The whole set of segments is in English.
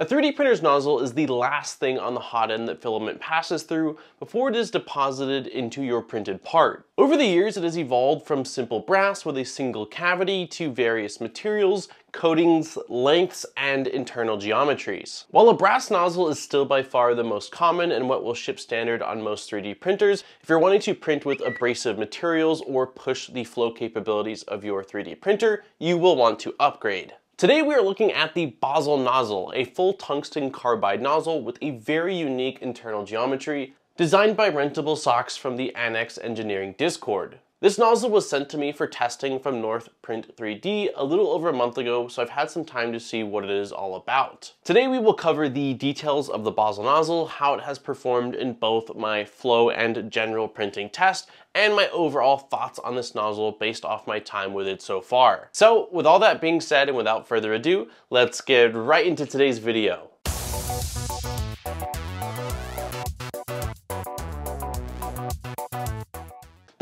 A 3D printer's nozzle is the last thing on the hot end that filament passes through before it is deposited into your printed part. Over the years, it has evolved from simple brass with a single cavity to various materials, coatings, lengths, and internal geometries. While a brass nozzle is still by far the most common and what will ship standard on most 3D printers, if you're wanting to print with abrasive materials or push the flow capabilities of your 3D printer, you will want to upgrade. Today we are looking at the Bozzle nozzle, a full tungsten carbide nozzle with a very unique internal geometry designed by Rentable Socks from the Annex Engineering Discord. This nozzle was sent to me for testing from North Print 3D a little over a month ago, so I've had some time to see what it is all about. Today we will cover the details of the Bozzle nozzle, how it has performed in both my flow and general printing test, and my overall thoughts on this nozzle based off my time with it so far. So with all that being said and without further ado, let's get right into today's video.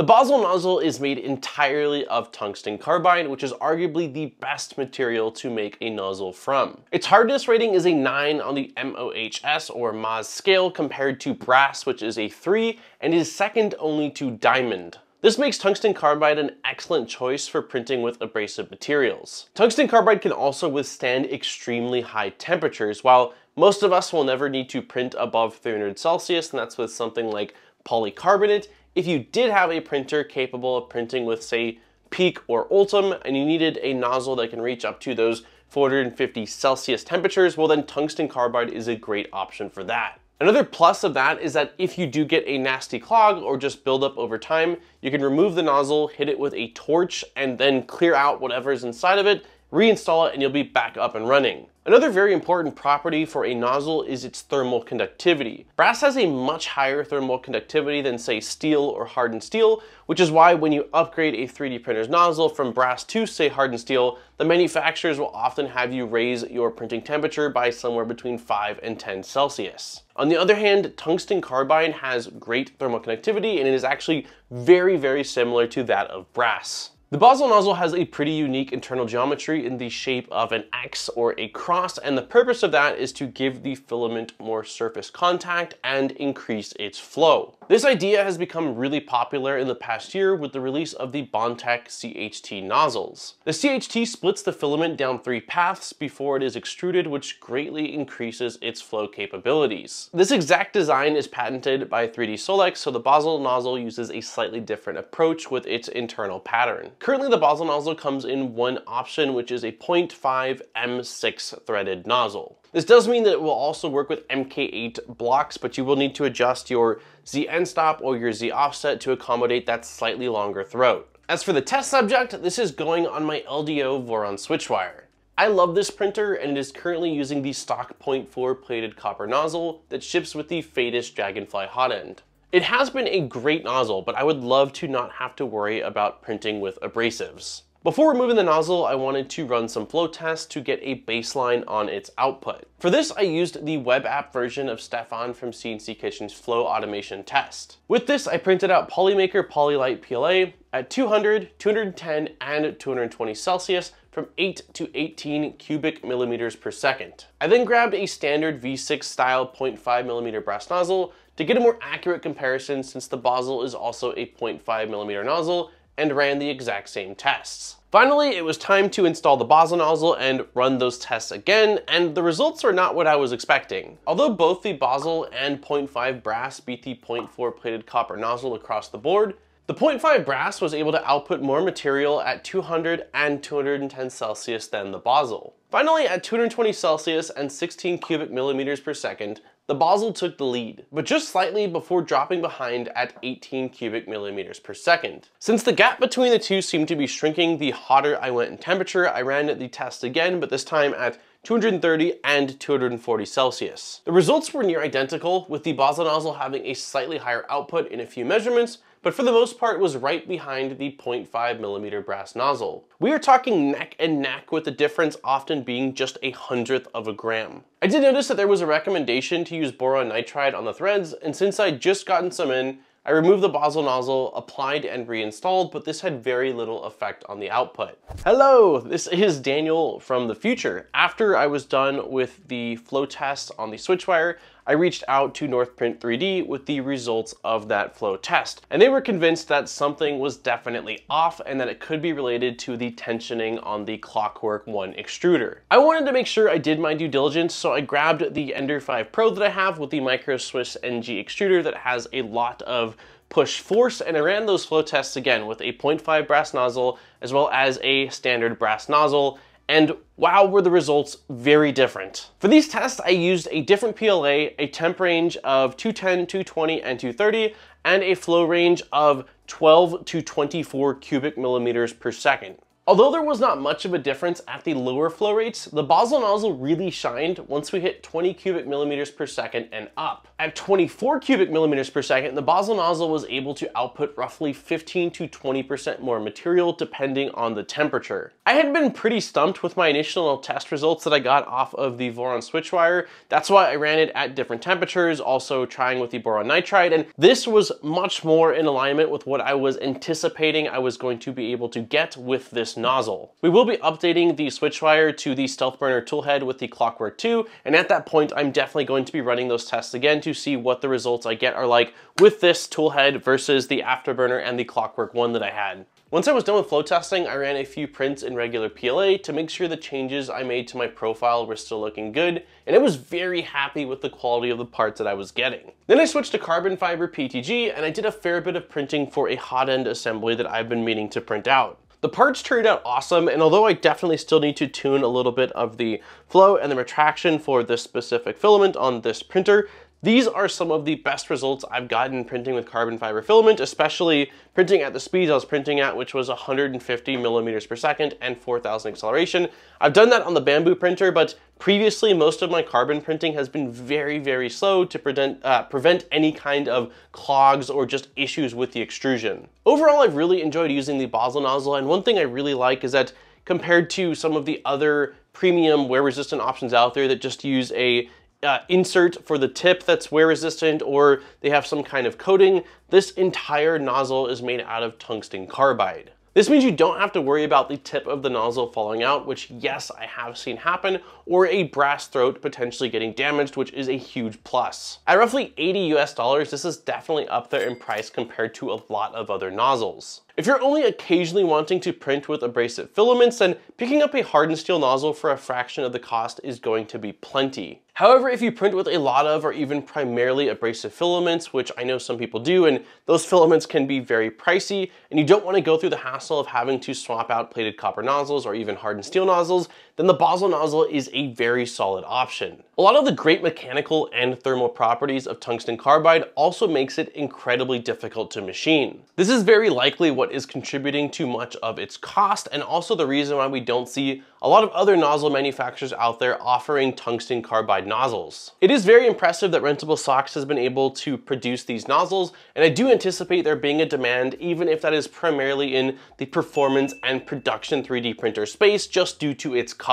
The Bozzle nozzle is made entirely of tungsten carbide, which is arguably the best material to make a nozzle from. Its hardness rating is a 9 on the MOHS or Mohs scale compared to brass, which is a 3, and is second only to diamond. This makes tungsten carbide an excellent choice for printing with abrasive materials. Tungsten carbide can also withstand extremely high temperatures, while most of us will never need to print above 300 Celsius, and that's with something like polycarbonate, if you did have a printer capable of printing with say PEEK or Ultem and you needed a nozzle that can reach up to those 450 Celsius temperatures, well then tungsten carbide is a great option for that. Another plus of that is that if you do get a nasty clog or just build up over time, you can remove the nozzle, hit it with a torch, and then clear out whatever's inside of it, reinstall it, and you'll be back up and running. Another very important property for a nozzle is its thermal conductivity. Brass has a much higher thermal conductivity than say steel or hardened steel, which is why when you upgrade a 3D printer's nozzle from brass to say hardened steel, the manufacturers will often have you raise your printing temperature by somewhere between 5 and 10 Celsius. On the other hand, tungsten carbide has great thermal conductivity and it is actually very, very similar to that of brass. The Bozzle nozzle has a pretty unique internal geometry in the shape of an X or a cross, and the purpose of that is to give the filament more surface contact and increase its flow. This idea has become really popular in the past year with the release of the Bondtech CHT nozzles. The CHT splits the filament down three paths before it is extruded, which greatly increases its flow capabilities. This exact design is patented by 3D Solex, so the Bozzle nozzle uses a slightly different approach with its internal pattern. Currently, the Bozzle nozzle comes in one option, which is a 0.5 M6 threaded nozzle. This does mean that it will also work with MK8 blocks, but you will need to adjust your Z end stop or your Z offset to accommodate that slightly longer throat. As for the test subject, this is going on my LDO Voron switch wire. I love this printer and it is currently using the stock 0.4 plated copper nozzle that ships with the Phaetus Dragonfly hot end. It has been a great nozzle, but I would love to not have to worry about printing with abrasives. Before removing the nozzle, I wanted to run some flow tests to get a baseline on its output. For this, I used the web app version of Stefan from CNC Kitchen's flow automation test. With this, I printed out Polymaker Polylite PLA at 200, 210, and 220 Celsius from 8 to 18 cubic millimeters per second. I then grabbed a standard V6 style 0.5 millimeter brass nozzle to get a more accurate comparison since the Bozzle is also a 0.5 millimeter nozzle and ran the exact same tests. Finally, it was time to install the Bozzle nozzle and run those tests again, and the results are not what I was expecting. Although both the Bozzle and 0.5 brass beat the 0.4 plated copper nozzle across the board, the 0.5 brass was able to output more material at 200 and 210 Celsius than the Bozzle. Finally, at 220 Celsius and 16 cubic millimeters per second, the Bozzle took the lead, but just slightly before dropping behind at 18 cubic millimeters per second. Since the gap between the two seemed to be shrinking the hotter I went in temperature, I ran the test again, but this time at 230 and 240 Celsius. The results were near identical, with the Bozzle nozzle having a slightly higher output in a few measurements, but for the most part was right behind the 0.5 millimeter brass nozzle. We are talking neck and neck with the difference often being just a hundredth of a gram. I did notice that there was a recommendation to use boron nitride on the threads, and since I'd just gotten some in, I removed the Bozzle nozzle, applied and reinstalled, but this had very little effect on the output. Hello, this is Daniel from the future. After I was done with the flow test on the Switchwire, I reached out to Northprint 3D with the results of that flow test. And they were convinced that something was definitely off and that it could be related to the tensioning on the Clockwork 1 extruder. I wanted to make sure I did my due diligence, so I grabbed the Ender 5 Pro that I have with the Micro Swiss NG extruder that has a lot of push force and I ran those flow tests again with a 0.5 brass nozzle as well as a standard brass nozzle and wow, were the results very different. For these tests, I used a different PLA, a temp range of 210, 220, and 230, and a flow range of 12 to 24 cubic millimeters per second. Although there was not much of a difference at the lower flow rates, the Bozzle nozzle really shined once we hit 20 cubic millimeters per second and up. At 24 cubic millimeters per second, the Bozzle nozzle was able to output roughly 15 to 20% more material depending on the temperature. I had been pretty stumped with my initial test results that I got off of the Voron switch wire. That's why I ran it at different temperatures, also trying with the boron nitride, and this was much more in alignment with what I was anticipating I was going to be able to get with this nozzle. We will be updating the switch wire to the Stealth Burner toolhead with the Clockwork 2, and at that point, I'm definitely going to be running those tests again to see what the results I get are like with this toolhead versus the Afterburner and the Clockwork 1 that I had. Once I was done with flow testing, I ran a few prints in regular PLA to make sure the changes I made to my profile were still looking good, and I was very happy with the quality of the parts that I was getting. Then I switched to carbon fiber PETG, and I did a fair bit of printing for a hot end assembly that I've been meaning to print out. The parts turned out awesome, and although I definitely still need to tune a little bit of the flow and the retraction for this specific filament on this printer, these are some of the best results I've gotten printing with carbon fiber filament, especially printing at the speeds I was printing at, which was 150 millimeters per second and 4,000 acceleration. I've done that on the Bambu printer, but previously most of my carbon printing has been very, very slow to prevent, uh, prevent any kind of clogs or just issues with the extrusion. Overall, I've really enjoyed using the Bozzle nozzle, and one thing I really like is that compared to some of the other premium wear resistant options out there that just use a uh, insert for the tip that's wear resistant or they have some kind of coating, this entire nozzle is made out of tungsten carbide. This means you don't have to worry about the tip of the nozzle falling out, which yes, I have seen happen, or a brass throat potentially getting damaged, which is a huge plus. At roughly 80 US dollars, this is definitely up there in price compared to a lot of other nozzles. If you're only occasionally wanting to print with abrasive filaments, then picking up a hardened steel nozzle for a fraction of the cost is going to be plenty. However, if you print with a lot of or even primarily abrasive filaments, which I know some people do, and those filaments can be very pricey, and you don't want to go through the hassle of having to swap out plated copper nozzles or even hardened steel nozzles, then the Bozzle nozzle is a very solid option. A lot of the great mechanical and thermal properties of tungsten carbide also makes it incredibly difficult to machine. This is very likely what is contributing to much of its cost and also the reason why we don't see a lot of other nozzle manufacturers out there offering tungsten carbide nozzles. It is very impressive that Rentable Socks has been able to produce these nozzles, and I do anticipate there being a demand, even if that is primarily in the performance and production 3D printer space, just due to its cost.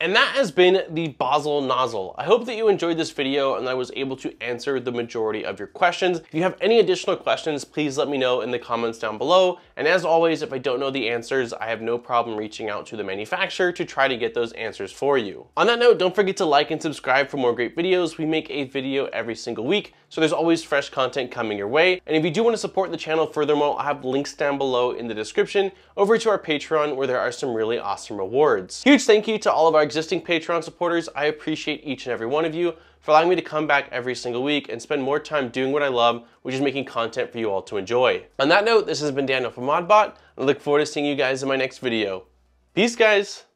And that has been the Bozzle nozzle. I hope that you enjoyed this video and I was able to answer the majority of your questions. If you have any additional questions, please let me know in the comments down below. And as always, if I don't know the answers, I have no problem reaching out to the manufacturer to try to get those answers for you. On that note, don't forget to like and subscribe for more great videos. We make a video every single week, so there's always fresh content coming your way. And if you do want to support the channel furthermore, I'll have links down below in the description over to our Patreon where there are some really awesome rewards. Huge thank you to all of our existing Patreon supporters. I appreciate each and every one of you for allowing me to come back every single week and spend more time doing what I love, which is making content for you all to enjoy. On that note, this has been Daniel from ModBot, I look forward to seeing you guys in my next video. Peace, guys!